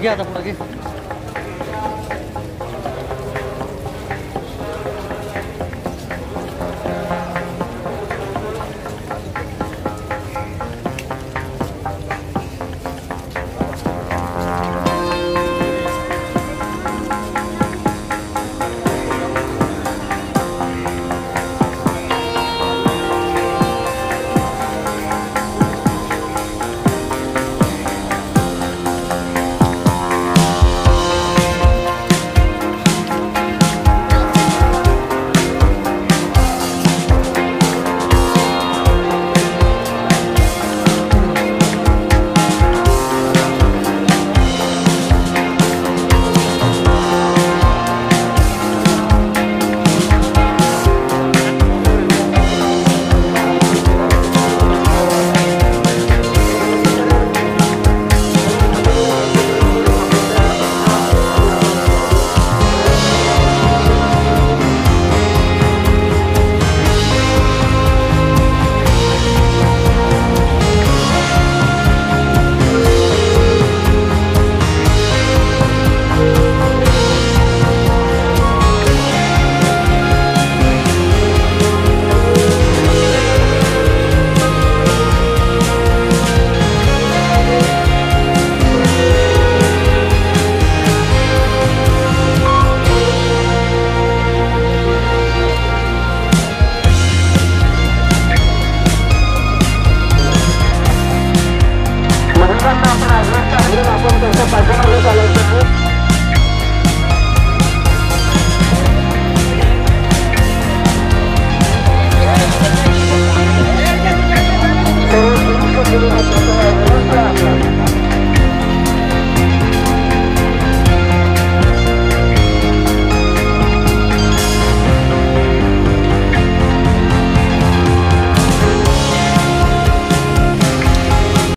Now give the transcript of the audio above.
घे आता पुढं घे